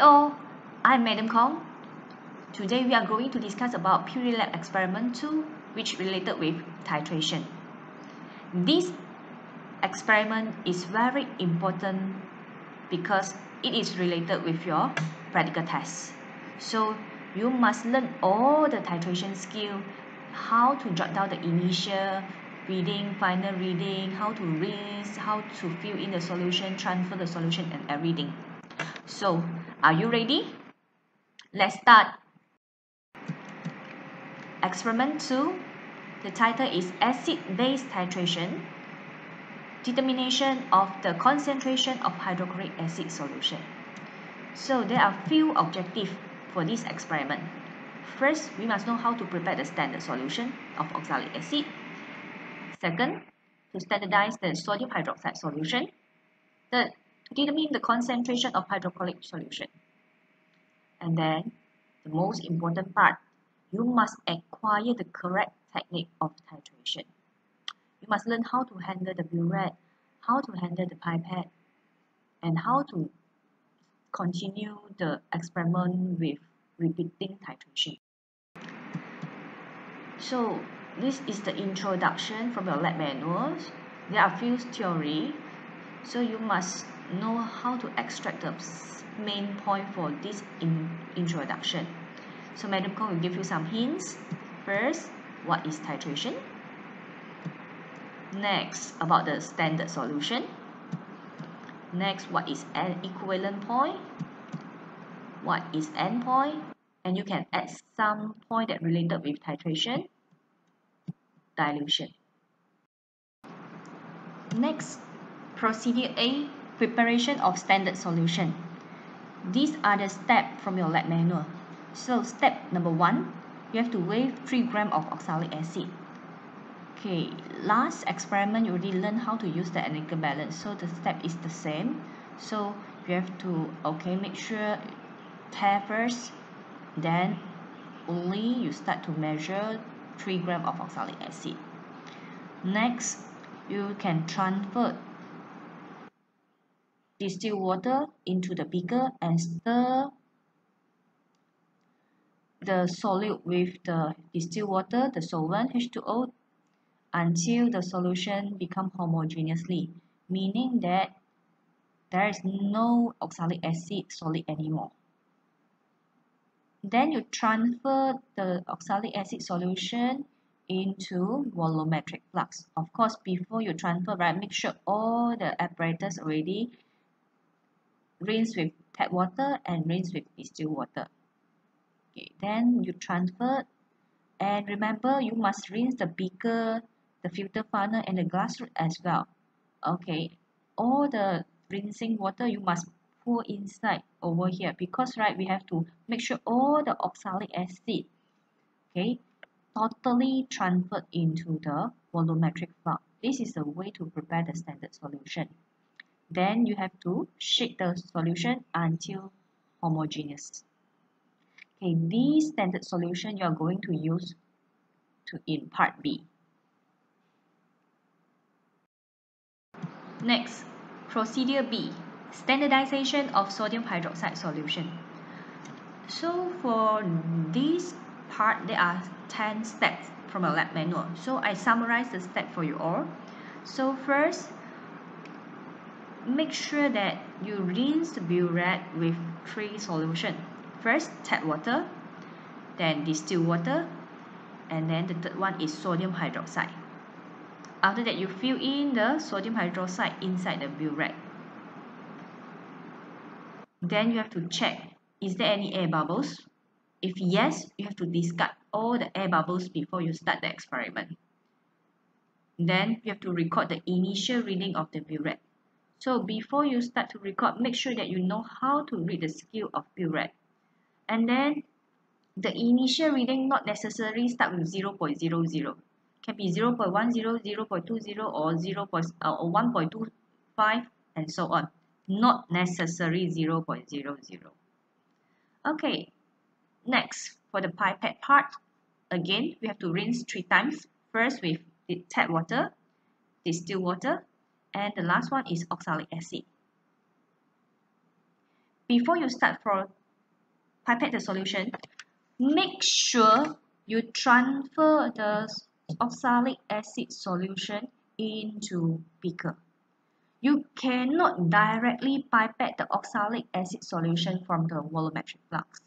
all, I'm Madam Kong. Today we are going to discuss about Pre-Lab experiment 2 which related with titration. This experiment is very important because it is related with your practical test. So you must learn all the titration skill, how to jot down the initial reading, final reading, how to rinse, how to fill in the solution, transfer the solution and everything. So, are you ready? Let's start. Experiment 2. The title is Acid-Base Titration. Determination of the concentration of hydrochloric acid solution. So, there are few objectives for this experiment. First, we must know how to prepare the standard solution of oxalic acid. Second, to standardize the sodium hydroxide solution. Third, determine the concentration of hydrochloric solution. And then, the most important part, you must acquire the correct technique of titration. You must learn how to handle the burette, how to handle the pipette, and how to continue the experiment with repeating titration. So, this is the introduction from your lab manuals. There are few theory, so you must know how to extract the main point for this in introduction. So Madam Kong will give you some hints. First, what is titration? Next, about the standard solution. Next, what is an equivalent point? What is endpoint? And you can add some point that related with titration, dilution. Next, procedure A preparation of standard solution. These are the steps from your lab manual. So step number one, you have to weigh 3 gram of oxalic acid. Okay, last experiment you already learned how to use the analytical balance. So the step is the same. So you have to okay make sure pair first, then only you start to measure 3 gram of oxalic acid. Next, you can transfer distill water into the beaker and stir the solute with the distilled water, the solvent H2O, until the solution become homogeneously, meaning that there is no oxalic acid solid anymore. Then you transfer the oxalic acid solution into volumetric flask. Of course, before you transfer, right, make sure all the apparatus already rinse with tap water and rinse with distilled water. Okay, then you transfer and remember you must rinse the beaker, the filter funnel and the glass as well. Okay, all the rinsing water you must pour inside over here because right we have to make sure all the oxalic acid okay totally transferred into the volumetric flask. This is the way to prepare the standard solution. Then you have to shake the solution until homogeneous. Okay, this standard solution you are going to use to in part B. Next, procedure B, standardization of sodium hydroxide solution. So for this part, there are 10 steps from a lab manual. So I summarize the step for you all. So first, make sure that you rinse the burette with three solution. First, tap water, then distilled water, and then the third one is sodium hydroxide. After that, you fill in the sodium hydroxide inside the burette. Then you have to check, is there any air bubbles? If yes, you have to discard all the air bubbles before you start the experiment. Then you have to record the initial reading of the burette. So before you start to record, make sure that you know how to read the scale of burette. And then the initial reading not necessarily start with 0 0.00. Can be 0 0.10, 0 0.20 or 0 uh, or 1.25 and so on. Not necessary 0 0.00. Okay, next for the pipette part, again we have to rinse three times. First with tap water, distilled water, and the last one is oxalic acid. before you start for pipette the solution, make sure you transfer the oxalic acid solution into beaker. You cannot directly pipette the oxalic acid solution from the volumetric flask.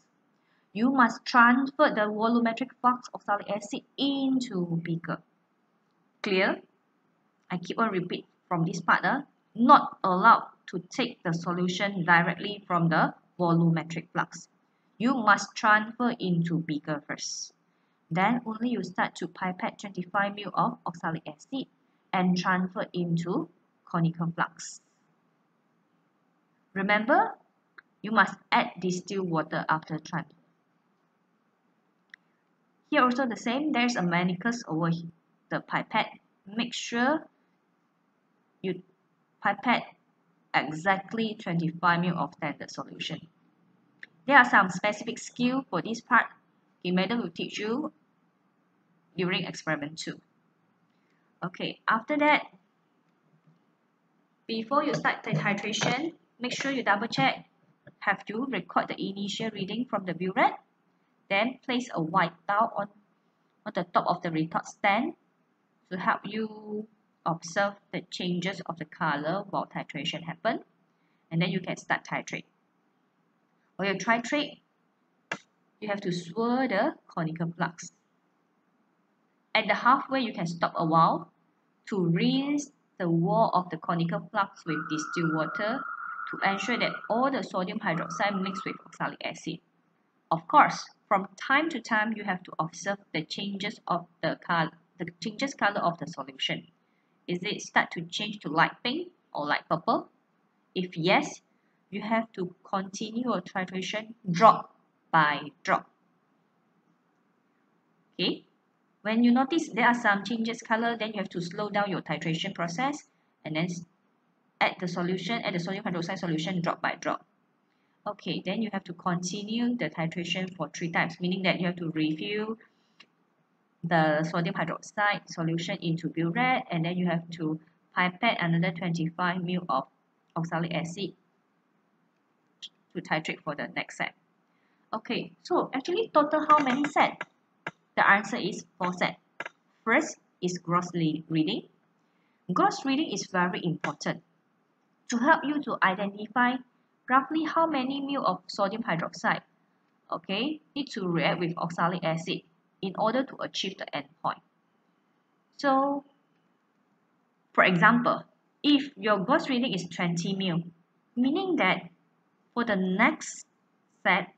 You must transfer the volumetric flask oxalic acid into beaker. Clear? I keep on repeat from this part. Uh, not allowed to take the solution directly from the volumetric flask. You must transfer into beaker first. Then only you start to pipette 25 ml of oxalic acid and transfer into conical flask. Remember, you must add distilled water after transfer. Here also the same, there's a meniscus over the pipette. Make sure you pipette exactly 25 ml of standard solution. There are some specific skill for this part. Okay, madam will teach you during experiment 2. Okay, after that, before you start the titration, make sure you double check. Have you record the initial reading from the burette? Then place a white towel on, on the top of the retort stand to help you observe the changes of the color while titration happen. And then you can start titrate. While you titrate, you have to swirl the conical flask. At the halfway, you can stop a while to rinse the wall of the conical flask with distilled water to ensure that all the sodium hydroxide mixed with oxalic acid. Of course, from time to time, you have to observe the changes of the color, the changes color of the solution. Is it start to change to light pink or light purple? If yes, you have to continue your titration drop by drop. Okay, when you notice there are some changes color, then you have to slow down your titration process and then add the solution, add the sodium hydroxide solution drop by drop. Okay, then you have to continue the titration for three times, meaning that you have to refill the sodium hydroxide solution into burette and then you have to pipette another 25 ml of oxalic acid to titrate for the next set. Okay, so actually total how many set? The answer is 4 set. First is gross reading. Gross reading is very important to help you to identify roughly how many ml of sodium hydroxide okay, need to react with oxalic acid in order to achieve the endpoint. So, for example, if your gross reading is 20 mil, meaning that for the next set,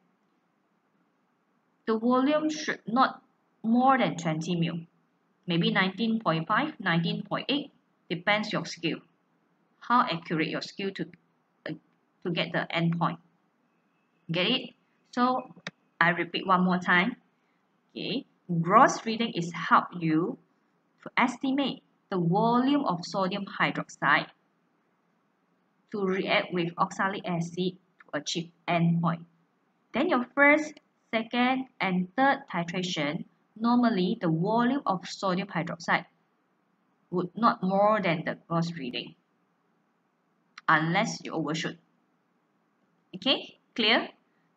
the volume should not more than 20 mil. Maybe 19.5, 19.8, depends your skill. How accurate your skill to, uh, to get the endpoint. Get it? So I repeat one more time. Okay, gross reading is help you to estimate the volume of sodium hydroxide to react with oxalic acid to achieve endpoint. Then your first, second, and third titration normally the volume of sodium hydroxide would not more than the gross reading unless you overshoot. Okay, clear?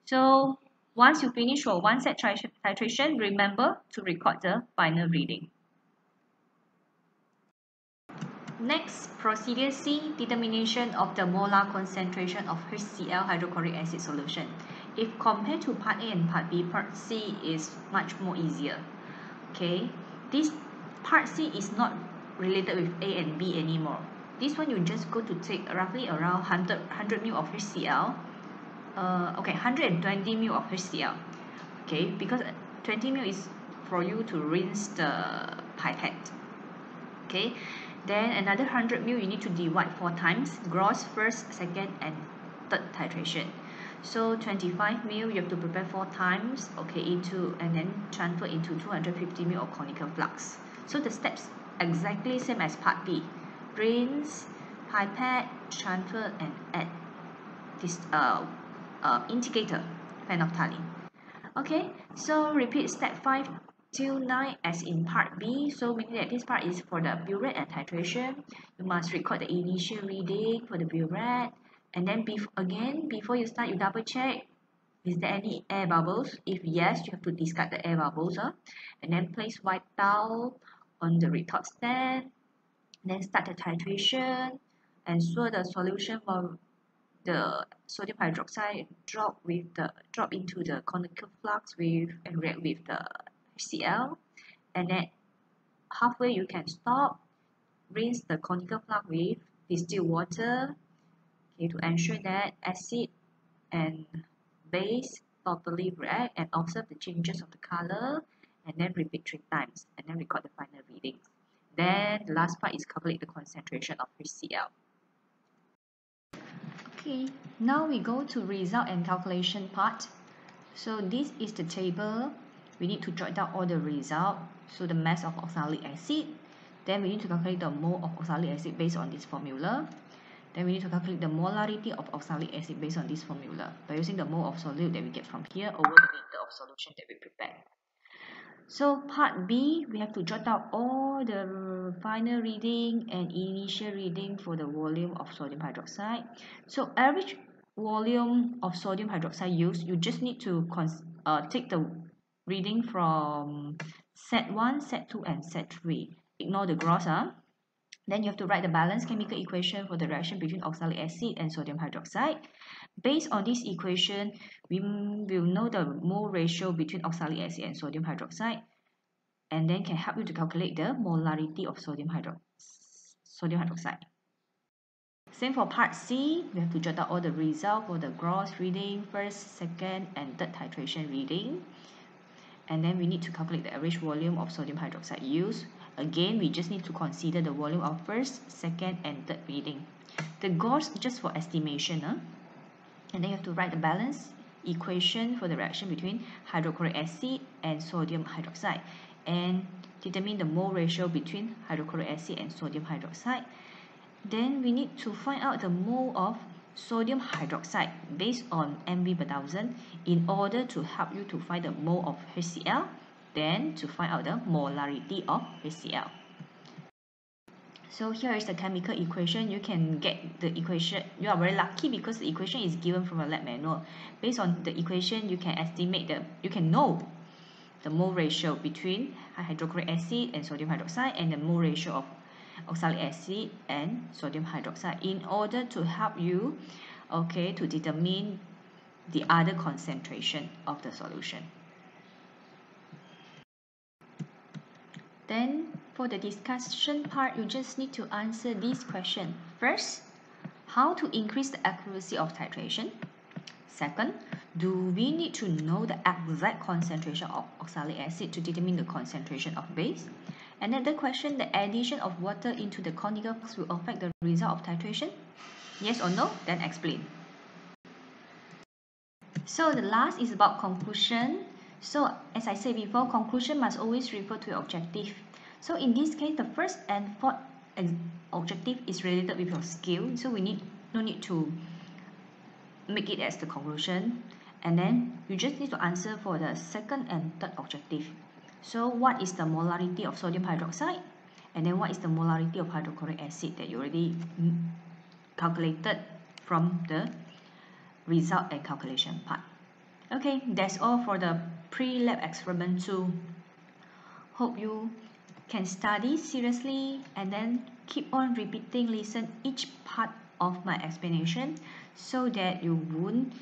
So once you finish your one set titration, remember to record the final reading. Next, procedure C, determination of the molar concentration of HCl hydrochloric acid solution. If compared to part A and part B, part C is much more easier. Okay, this part C is not related with A and B anymore. This one you just go to take roughly around 100, 100 ml of HCl. Uh, okay, 120 ml of HCl. Okay, because 20 ml is for you to rinse the pipette. Okay, then another 100 ml you need to divide four times, gross first, second, and third titration. So 25 ml you have to prepare four times, okay, into and then transfer into 250 ml of conical flask. So the steps exactly same as part B. Rinse, pipette, transfer, and add this uh, uh, indicator phenolphthalein. Okay, so repeat step 5 till 9 as in part B. So meaning that this part is for the burette and titration. You must record the initial reading for the burette and then bef again before you start you double check is there any air bubbles if yes you have to discard the air bubbles uh, and then place white towel on the retort stand then start the titration and swirl the solution for the sodium hydroxide drop with the drop into the conical flask with and react with the HCl and then halfway you can stop rinse the conical flask with distilled water okay, to ensure that acid and base properly react and observe the changes of the color and then repeat three times and then record the final readings. Then the last part is calculate the concentration of HCl. Okay, now we go to result and calculation part. So this is the table. We need to jot down all the result. So the mass of oxalic acid. Then we need to calculate the mole of oxalic acid based on this formula. Then we need to calculate the molarity of oxalic acid based on this formula by using the mole of solute that we get from here over the liter of solution that we prepare. So part B, we have to jot down all the final reading and initial reading for the volume of sodium hydroxide. So average volume of sodium hydroxide used, you just need to uh, take the reading from set 1, set 2 and set 3. Ignore the gross. Huh? Then you have to write the balanced chemical equation for the reaction between oxalic acid and sodium hydroxide. Based on this equation, we will know the mole ratio between oxalic acid and sodium hydroxide and then can help you to calculate the molarity of sodium, hydro sodium hydroxide. Same for part C, we have to jot out all the results for the gross reading, first, second, and third titration reading. And then we need to calculate the average volume of sodium hydroxide used Again, we just need to consider the volume of first, second, and third reading. The gauge just for estimation. Huh? And then you have to write the balance equation for the reaction between hydrochloric acid and sodium hydroxide and determine the mole ratio between hydrochloric acid and sodium hydroxide. Then we need to find out the mole of sodium hydroxide based on mv per thousand in order to help you to find the mole of HCl then to find out the molarity of HCl. So here is the chemical equation. You can get the equation. You are very lucky because the equation is given from a lab manual. Based on the equation, you can estimate the, you can know the mole ratio between hydrochloric acid and sodium hydroxide and the mole ratio of oxalic acid and sodium hydroxide in order to help you okay to determine the other concentration of the solution. Then for the discussion part, you just need to answer this question. First, how to increase the accuracy of titration? Second, do we need to know the exact concentration of oxalic acid to determine the concentration of base? And another question, the addition of water into the conical flask will affect the result of titration? Yes or no? Then explain. So the last is about conclusion. So as I said before, conclusion must always refer to your objective. So in this case, the first and fourth objective is related with your skill. So we need no need to make it as the conclusion. And then you just need to answer for the second and third objective. So what is the molarity of sodium hydroxide? And then what is the molarity of hydrochloric acid that you already calculated from the result and calculation part. Okay, that's all for the pre-lab experiment 2. Hope you can study seriously and then keep on repeating listen each part of my explanation so that you won't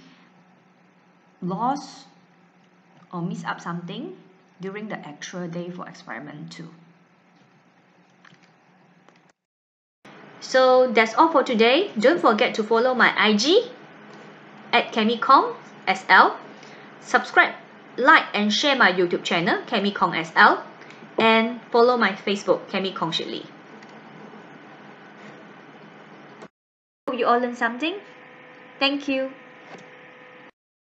lose or miss up something during the actual day for experiment 2. So that's all for today. Don't forget to follow my IG at Chemicom SL. Subscribe, like and share my YouTube channel Chemicom SL and follow my Facebook, Kemi Kong Shirley. Hope you all learned something. Thank you.